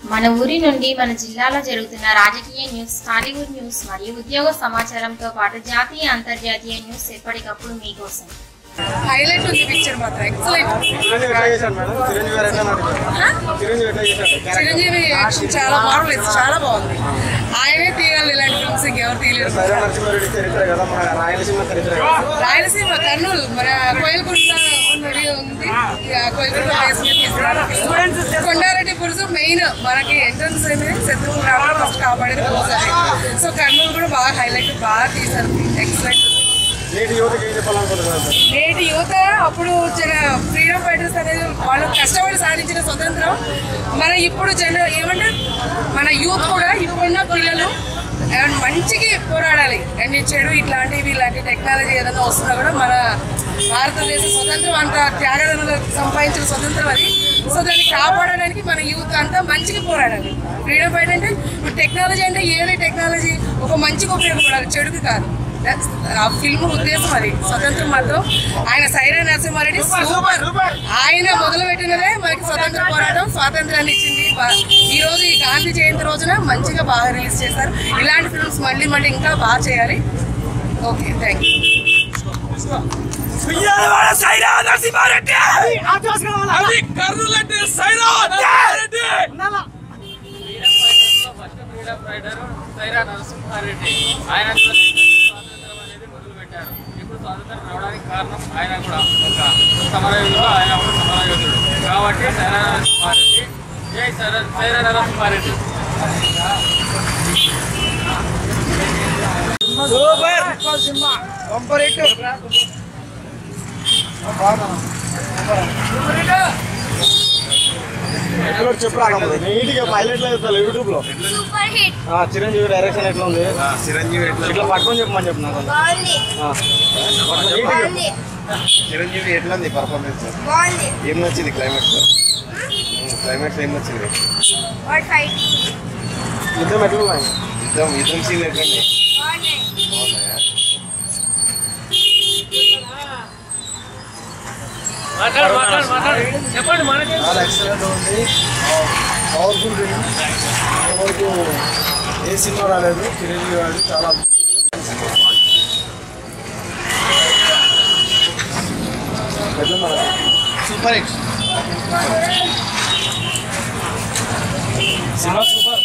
మన ఊరి నుండి మన జిల్లాలో జరుగుతున్న రాజకీయ న్యూస్ టాలీవుడ్ న్యూస్ మరియు ఉద్యోగ సమాచారంతో పాటు జాతీయ అంతర్జాతీయ న్యూస్ ఎప్పటికప్పుడు మీకోసం హైలైట్ ఉంది పిక్చర్ మాత్రం. ఎక్సలెంట్ చిరంజీవి యాక్షన్ చాలా బాగుంది చాలా బాగుంది. ఆయనే తీయాలి ఇలాంటి ఫిల్మ్స్ ఇంకెవరు తీయలేరు. రాయలసీమ కర్నూలు మన కోయిలకుంట ఉంది. కొండారెడ్డి పురుషు మెయిన్ మనకి ఎంట్రన్స్ అనేది శత్రువులు రావడం ఫస్ట్ కాపాడేది పోసారి సో కర్నూలు కూడా బాగా హైలైట్ బాగా తీశారు. ఎక్సలెంట్ నేటి యువత అప్పుడు ఫ్రీడమ్ ఫైటర్స్ అనేది వాళ్ళు కష్టపడి సాధించిన స్వతంత్రం. మన ఇప్పుడు జన ఏమంటే మన యూత్ కూడా ఇప్పుడున్న పిల్లలు మంచికి పోరాడాలి. అండ్ చెడు ఇట్లాంటివి ఇలాంటి టెక్నాలజీ ఏదైనా వస్తున్నా కూడా మన భారతదేశ స్వతంత్రం అంత త్యాగదనులు సంపాదించిన స్వతంత్రం అది. సో దాన్ని కాపాడడానికి మన యూత్ అంతా మంచికి పోరాడాలి. ఫ్రీడమ్ ఫైట్ అంటే టెక్నాలజీ అంటే ఏది టెక్నాలజీ ఒక మంచికి ఉపయోగపడాలి. చెడుకి కాదు. ఆ ఫిల్మ్ ఉద్దేశం అది. స్వతంత్రం మాత్రం. ఆయన సైరా నరసింహారెడ్డి సూపర్ ఆయన మొదలు పెట్టినదే మనకి స్వతంత్ర పోరాటం. స్వాతంత్రాన్ని ఇచ్చింది. ఈ రోజు ఈ గాంధీ జయంతి రోజున మంచిగా బాగా రిలీజ్ చేస్తారు. ఇలాంటి ఫిల్మ్స్ మళ్ళీ మళ్ళీ ఇంకా బాగా చేయాలి. Okay thank you Vijayawada Sye Raa Narasimha Reddy అది కర్నూలంటే సైరా నరసింహారెడ్డి ఫ్రీడమ్ ఫైటర్ సైరా నరసింహారెడ్డి ఆయన స్వాతంత్రం అనేది మొదలు పెట్టారు ఇప్పుడు స్వాతంత్రం రావడానికి కారణం ఆయన కూడా ఒక సమరయోధుడు ఆయన కూడా సమరయోధుడు కాబట్టి సైరా నరసింహారెడ్డి జై సైరా సైరా నరసింహారెడ్డి ఎట్లా చెప్పు రాకముందు నీట్గా పైలట్ లో చెప్తాను యూట్యూబ్ లో సూపర్ హిట్ ఆ, చిరంజీవి డైరెక్షన్ ఎట్లా ఉంది? చిరంజీవి ఎట్లా ఇట్లా పట్టుకొని చెప్పమని చెప్పు నాకు బాగుంది. ఆ. పట్టుకొని నీట్గా చెప్పు. బాగుంది. చిరంజీవి ఎట్లా ఉంది పర్ఫార్మెన్స్ బాగుంది. ఏం నచ్చింది క్లైమాక్స్లో? క్లైమాక్స్ ఏం నచ్చింది? యుద్ధం ఎట్లా యుద్ధం యుద్ధం సీన్ ఎట్లండి మాట్లాడు మాట్లాడు మాట్లాడు చెప్పండి మనకి చాలా ఎక్సలెంట్ ఉంది పవర్ఫుల్ ఫిలిం ఇంతవరకు ఏ సినిమా రాలేదు చిరంజీవి గారు చాలా ఎట్లా super hit cinema super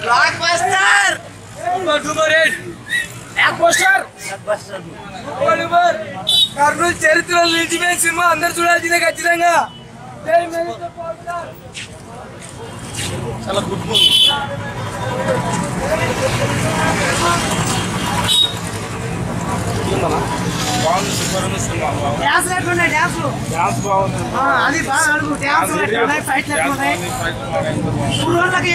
block buster Kurnool చరిత్రలో నిలిచిపోయిన సినిమా అందరు చూడాల్సిందే ఖచ్చితంగా చాలా గుడ్ మూవీ బాగుంది సూపర్ ఉంది సినిమా డ్యాన్స్ లేకుండా డ్యాన్స్ డాన్స్ బాగుంది అది బాగా అడుగు డ్యాన్స్ ఫైట్ లేకుండా ఫైట్ బాగా మూడు రోజులకి